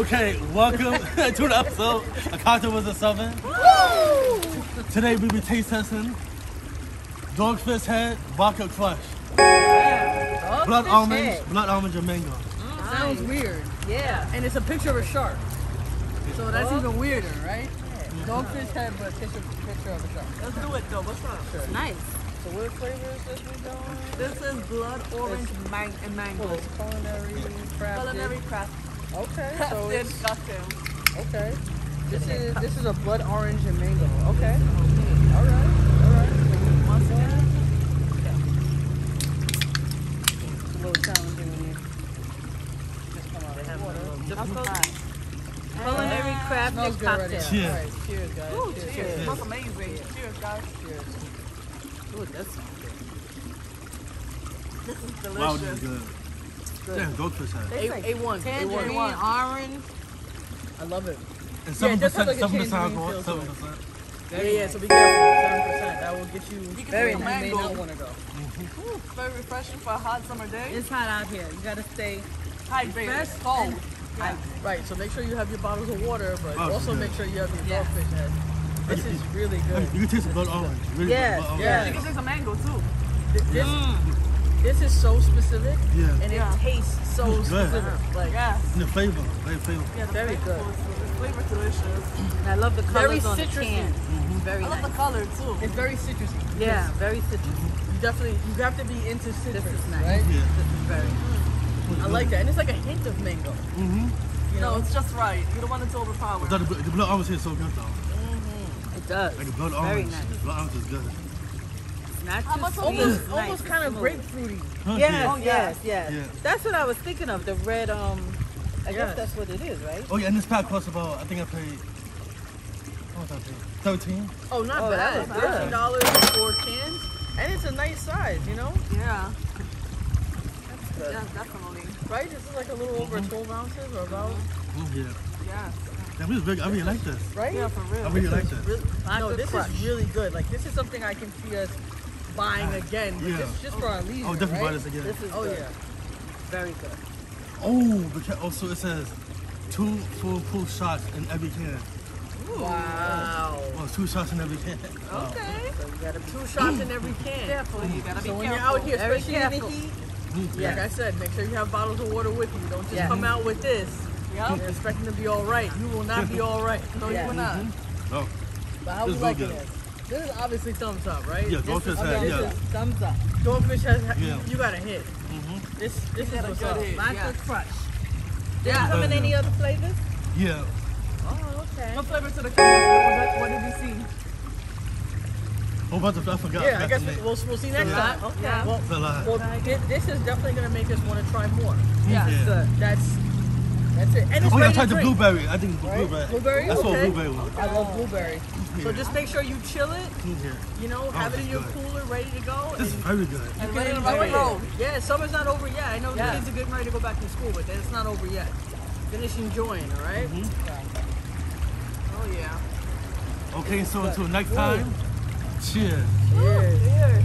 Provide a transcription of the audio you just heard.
Okay, welcome to the episode of Cocktail with the Southern. Today we be taste testing Dogfish Head Vodka Crush. Blood almonds, blood almonds and mango. Mm, Sounds weird. Yeah. And it's a picture of a shark. So that's even weirder, right? Dogfish head, but picture, picture of a shark. Let's do it though. What's up? Nice. So what flavor is this we doing? This is blood orange man- and mango. Well, it's culinary crafted. Culinary craft. Okay, so Crafted it's okay. This is this is a blood orange and mango. Okay. All right. All right. Mustard. It's a little challenging when you just come out of the water. Culinary Smells crafted good already. cocktail. Cheers. All right, cheers, guys. Ooh, cheers. cheers. Smells amazing. Cheers, guys. Cheers. Ooh, that sounds good. This is Wow, this delicious. is good. Damn, Dogfish Head. A, A1. A1. Tangerine, orange. I love it. And Yeah, it 7%, have like a 7% alcohol, feel to it. 7%. Yeah, yeah, so be careful. Seven percent. That will get you. You can very take a you may mango. not want to go. Mm-hmm. Ooh, very refreshing for a hot summer day. It's hot out here. You gotta stay Hydrated. fresh Cold. and Right. So make sure you have your bottles of water, but Oh, also good. make sure you have your Yes. dogfish head. This is really good. You can taste the blood orange. Really Yes, good blood orange. yes. You can take some mango too. Th- This mm. This is so specific, Yeah. and Yeah. it tastes so It's good. specific. Like Yes. And the flavor, very flavor. Yeah, the Very flavor good. The flavor delicious. And I love the Very colors on the citrusy. can. Very I love nice. the color too. it's very citrusy. Yeah, very citrusy. You definitely you have to be into citrus, is nice. right? Yeah. This is very I like that, and it's like a hint of mango. Mm-hmm. You No, know, it's just right. You don't want it to overpower. The, the blood orange is so good though. Mm-hmm. It does. Like the blood Very orange. nice. The blood orange is good. It's not too much sweet. almost It's almost kind of It's smooth. grapefruity. Huh? Yes, Yeah. Oh, yeah. yes, yes. Yeah. That's what I was thinking of. The red, um, I Yes. guess that's what it is, right? Oh yeah, and this pack costs about, I think I paid, how much I paid? 13? Oh, not Oh, that bad. was good. Thirteen dollars for four cans, and it's a nice size. You know, Yeah. that's good. Yeah, definitely. Right? This is like a little over 12 ounces or about, Oh yeah. Yes. Damn, this is big. I really like this. right? Yeah, for real. I really like this. Really, no, this Crush. is really good. Like this is something I can see us buying again. But Yeah. this is just for our leisure, Oh, definitely buy this again. This is Oh good. yeah. Very good. Oh, because also it says two full proof shots in every can. Wow. Well, two shots in every can. Wow. Okay. So you got a two shots in every can. Careful. You gotta be So when careful. you're out here, Very especially in the heat, Mm, like I said, make sure you have bottles of water with you. Don't just Yeah. come out with this. Yep. You're expecting to be all right. You will not be all right. No, Yeah. you will not. Oh, But how This we is like really it good. is. This is obviously thumbs up, right? yeah, This Dogfish is- Head, Okay, yeah. this is thumbs up. Dogfish has Yeah. you got a hit. Mm-hmm. This this is got a what's good up. hit. Vodka Yeah. Crush. Yeah. Come in Yeah. any other flavors? Yeah. Oh, okay. What flavor to the color? What, what did you see? Oh, but I forgot. Yeah, I guess we, we'll, we'll see next time. Okay. Yeah. Well, well this is definitely gonna make us want to try more. Yeah. Yeah. Good. That's that's it. And it's Oh yeah, I ready to tried the drink. blueberry. I think it's Right? blueberry. Blueberry? That's what Okay. blueberry was. I love blueberry. So just make sure you chill it. Yeah. You know, oh, have it in your good. cooler, ready to go. This is very good. And ready to can rock enjoy and it. roll. Yeah, summer's not over yet. I know Yeah. the kids are getting ready to go back to school, but then it's not over yet. Finish enjoying, all right? Mm-hmm. Oh yeah. Okay, so until next time, cheers. Cheers.